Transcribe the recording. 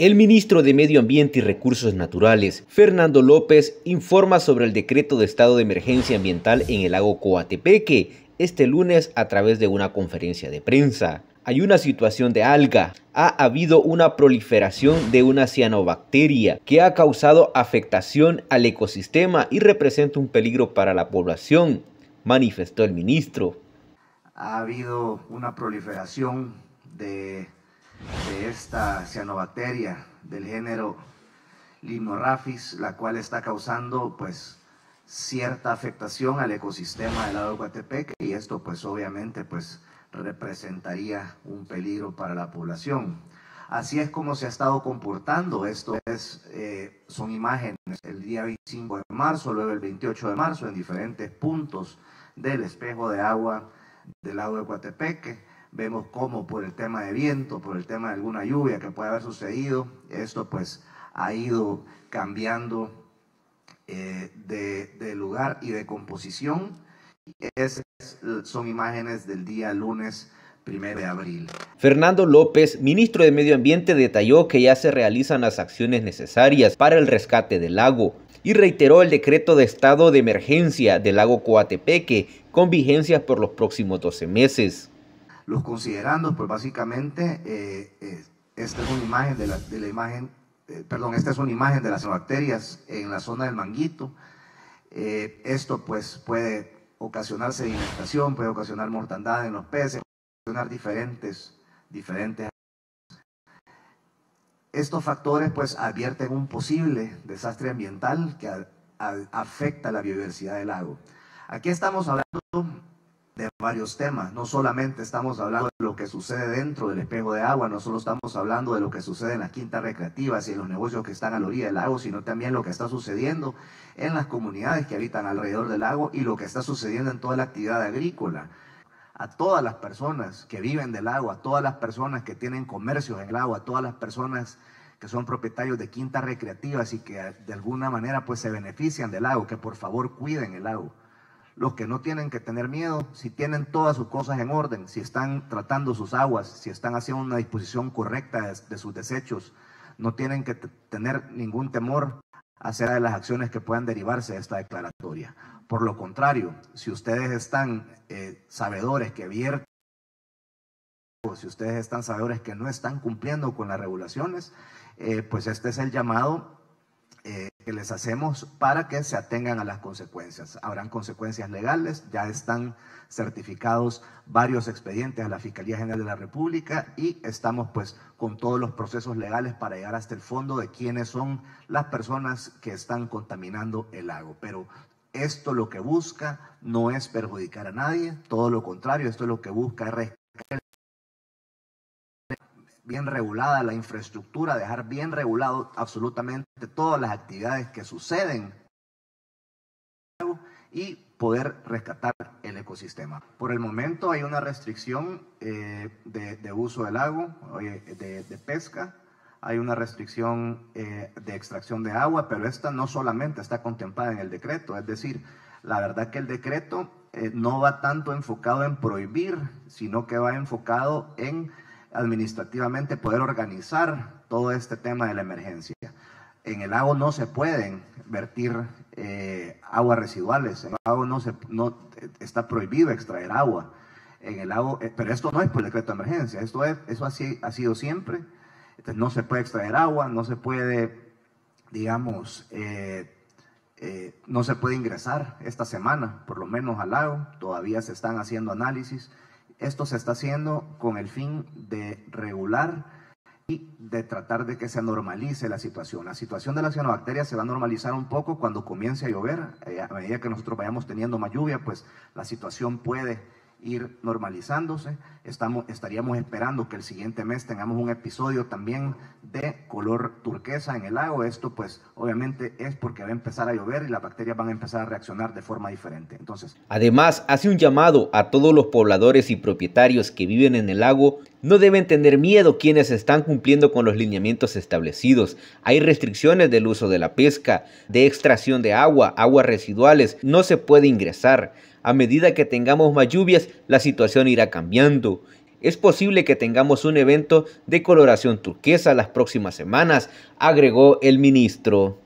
El ministro de Medio Ambiente y Recursos Naturales, Fernando López, informa sobre el decreto de estado de emergencia ambiental en el lago Coatepeque este lunes a través de una conferencia de prensa. Hay una situación de alga. Ha habido una proliferación de una cianobacteria que ha causado afectación al ecosistema y representa un peligro para la población, manifestó el ministro. Ha habido una proliferación de de esta cianobacteria del género Limnoraphis, la cual está causando pues cierta afectación al ecosistema del lago de Coatepeque y esto pues obviamente pues representaría un peligro para la población. Así es como se ha estado comportando. Esto es, eh, son imágenes el día 25 de marzo, luego el 28 de marzo en diferentes puntos del espejo de agua del lago de Coatepeque. Vemos cómo por el tema de viento, por el tema de alguna lluvia que puede haber sucedido, esto pues ha ido cambiando eh, de, lugar y de composición. Esas son imágenes del día lunes 1 de abril. Fernando López, ministro de Medio Ambiente, detalló que ya se realizan las acciones necesarias para el rescate del lago y reiteró el decreto de estado de emergencia del lago Coatepeque con vigencia por los próximos 12 meses los considerando, pues básicamente eh, eh, esta es una imagen de la, imagen, eh, perdón, esta es una imagen de las bacterias en la zona del manguito. esto pues puede ocasionar sedimentación, puede ocasionar mortandad en los peces, puede ocasionar diferentes, diferentes. Estos factores pues advierten un posible desastre ambiental que afecta la biodiversidad del lago. Aquí estamos hablando de varios temas. No solamente estamos hablando de lo que sucede dentro del espejo de agua, no solo estamos hablando de lo que sucede en las quintas recreativas y en los negocios que están a la orilla del lago, sino también lo que está sucediendo en las comunidades que habitan alrededor del lago y lo que está sucediendo en toda la actividad agrícola. A todas las personas que viven del agua, a todas las personas que tienen comercios en el agua, a todas las personas que son propietarios de quintas recreativas y que de alguna manera pues se benefician del lago, que por favor cuiden el lago los que no tienen que tener miedo, si tienen todas sus cosas en orden, si están tratando sus aguas, si están haciendo una disposición correcta de, sus desechos, no tienen que tener ningún temor acerca de las acciones que puedan derivarse de esta declaratoria. Por lo contrario, si ustedes están eh, sabedores que vierten, si ustedes están sabedores que no están cumpliendo con las regulaciones, eh, pues este es el llamado eh, que les hacemos para que se atengan a las consecuencias. Habrán consecuencias legales, ya están certificados varios expedientes a la Fiscalía General de la República y estamos pues con todos los procesos legales para llegar hasta el fondo de quiénes son las personas que están contaminando el lago. Pero esto lo que busca no es perjudicar a nadie, todo lo contrario, esto lo que busca es bien regulada la infraestructura, dejar bien regulado absolutamente todas las actividades que suceden y poder rescatar el ecosistema. Por el momento hay una restricción eh, de, uso del lago, de, pesca, hay una restricción eh, de extracción de agua, pero esta no solamente está contemplada en el decreto, es decir, la verdad que el decreto eh, no va tanto enfocado en prohibir, sino que va enfocado en administrativamente poder organizar todo este tema de la emergencia. En el lago no se pueden vertir eh, aguas residuales, en el lago no, se, no está prohibido extraer agua. En el lago, eh, pero esto no es por decreto de emergencia, esto es, eso ha sido siempre. No se puede extraer agua, no se puede, digamos, eh, no se puede ingresar esta semana, por lo menos al lago. Todavía se están haciendo análisis esto se está haciendo con el fin de regular y de tratar de que se normalice la situación. La situación de la cianobacteria se va a normalizar un poco cuando comience a llover. Eh, a medida que nosotros vayamos teniendo más lluvia, pues la situación puede ir normalizándose. Estamos, estaríamos esperando que el siguiente mes tengamos un episodio también de color turquesa en el lago. Esto pues obviamente es porque va a empezar a llover y las bacterias van a empezar a reaccionar de forma diferente. Entonces, Además, hace un llamado a todos los pobladores y propietarios que viven en el lago no deben tener miedo quienes están cumpliendo con los lineamientos establecidos. Hay restricciones del uso de la pesca, de extracción de agua, aguas residuales, no se puede ingresar. A medida que tengamos más lluvias, la situación irá cambiando. es posible que tengamos un evento de coloración turquesa las próximas semanas, agregó el ministro.